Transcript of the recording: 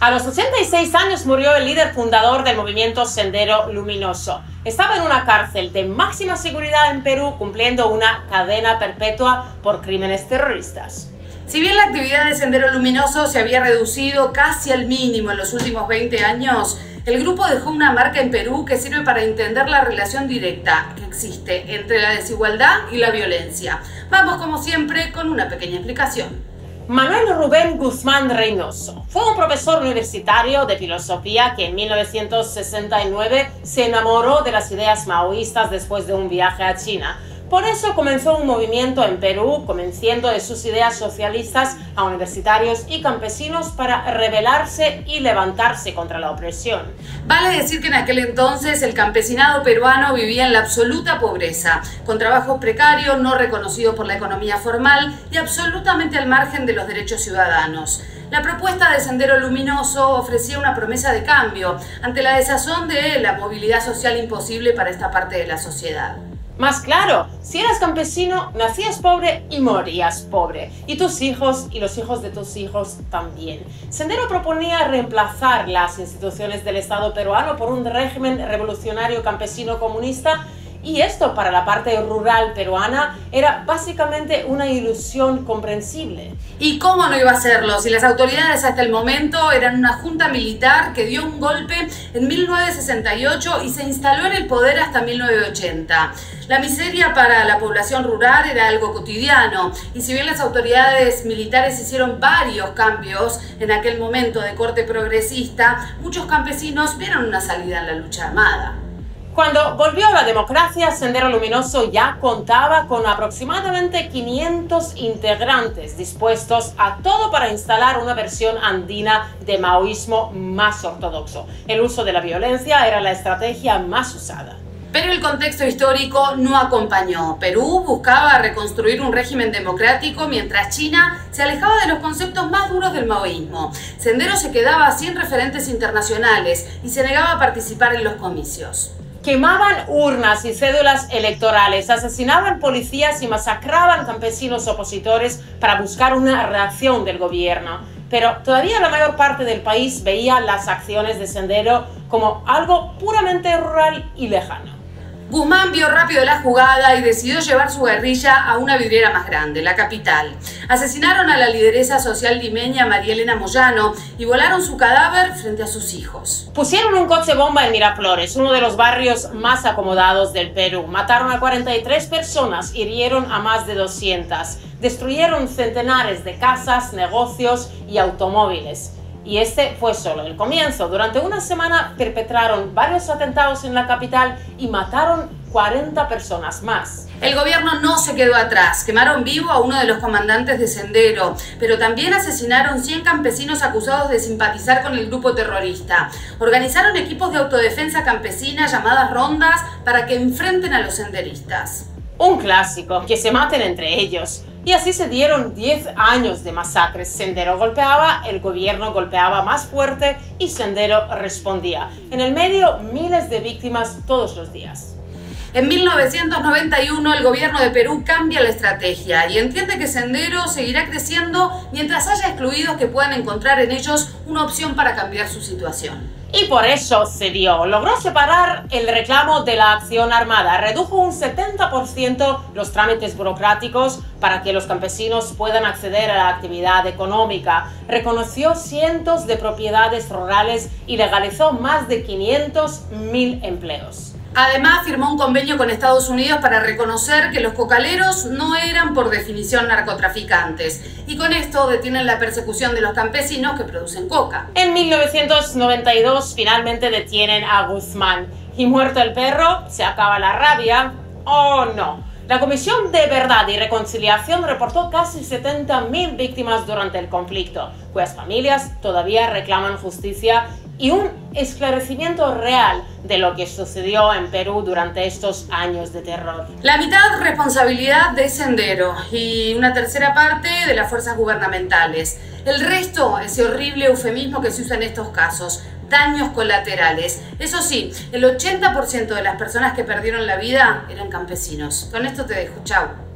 A los 86 años murió el líder fundador del movimiento Sendero Luminoso. Estaba en una cárcel de máxima seguridad en Perú cumpliendo una cadena perpetua por crímenes terroristas. Si bien la actividad de Sendero Luminoso se había reducido casi al mínimo en los últimos 20 años, el grupo dejó una marca en Perú que sirve para entender la relación directa que existe entre la desigualdad y la violencia. Vamos como siempre con una pequeña explicación. Manuel Rubén Guzmán Reynoso fue un profesor universitario de filosofía que en 1969 se enamoró de las ideas maoístas después de un viaje a China por eso comenzó un movimiento en Perú, convenciendo de sus ideas socialistas a universitarios y campesinos para rebelarse y levantarse contra la opresión. Vale decir que en aquel entonces el campesinado peruano vivía en la absoluta pobreza, con trabajos precarios, no reconocidos por la economía formal y absolutamente al margen de los derechos ciudadanos. La propuesta de Sendero Luminoso ofrecía una promesa de cambio ante la desazón de la movilidad social imposible para esta parte de la sociedad. Más claro, si eras campesino, nacías pobre y morías pobre. Y tus hijos y los hijos de tus hijos también. Sendero proponía reemplazar las instituciones del Estado peruano por un régimen revolucionario campesino comunista y esto para la parte rural peruana era básicamente una ilusión comprensible. ¿Y cómo no iba a serlo? Si las autoridades hasta el momento eran una junta militar que dio un golpe en 1968 y se instaló en el poder hasta 1980. La miseria para la población rural era algo cotidiano y si bien las autoridades militares hicieron varios cambios en aquel momento de corte progresista, muchos campesinos vieron una salida en la lucha armada. Cuando volvió la democracia, Sendero Luminoso ya contaba con aproximadamente 500 integrantes dispuestos a todo para instalar una versión andina de maoísmo más ortodoxo. El uso de la violencia era la estrategia más usada. Pero el contexto histórico no acompañó. Perú buscaba reconstruir un régimen democrático mientras China se alejaba de los conceptos más duros del maoísmo. Sendero se quedaba sin referentes internacionales y se negaba a participar en los comicios quemaban urnas y cédulas electorales, asesinaban policías y masacraban campesinos opositores para buscar una reacción del gobierno. Pero todavía la mayor parte del país veía las acciones de Sendero como algo puramente rural y lejano. Guzmán vio rápido la jugada y decidió llevar su guerrilla a una vidriera más grande, la capital. Asesinaron a la lideresa social limeña María Elena Moyano y volaron su cadáver frente a sus hijos. Pusieron un coche bomba en Miraflores, uno de los barrios más acomodados del Perú. Mataron a 43 personas, hirieron a más de 200. Destruyeron centenares de casas, negocios y automóviles. Y este fue solo el comienzo. Durante una semana perpetraron varios atentados en la capital y mataron 40 personas más. El gobierno no se quedó atrás. Quemaron vivo a uno de los comandantes de Sendero, pero también asesinaron 100 campesinos acusados de simpatizar con el grupo terrorista. Organizaron equipos de autodefensa campesina llamadas rondas para que enfrenten a los senderistas. Un clásico, que se maten entre ellos. Y así se dieron 10 años de masacres. Sendero golpeaba, el gobierno golpeaba más fuerte y Sendero respondía. En el medio, miles de víctimas todos los días. En 1991 el gobierno de Perú cambia la estrategia y entiende que Sendero seguirá creciendo mientras haya excluidos que puedan encontrar en ellos una opción para cambiar su situación. Y por eso cedió. Logró separar el reclamo de la acción armada. Redujo un 70% los trámites burocráticos para que los campesinos puedan acceder a la actividad económica. Reconoció cientos de propiedades rurales y legalizó más de 500.000 empleos. Además, firmó un convenio con Estados Unidos para reconocer que los cocaleros no eran por definición narcotraficantes y con esto detienen la persecución de los campesinos que producen coca. En 1992 finalmente detienen a Guzmán y muerto el perro, se acaba la rabia. Oh no. La Comisión de Verdad y Reconciliación reportó casi 70.000 víctimas durante el conflicto, cuyas familias todavía reclaman justicia y un esclarecimiento real de lo que sucedió en Perú durante estos años de terror. La mitad responsabilidad de Sendero y una tercera parte de las fuerzas gubernamentales. El resto, ese horrible eufemismo que se usa en estos casos, daños colaterales. Eso sí, el 80% de las personas que perdieron la vida eran campesinos. Con esto te dejo, chao.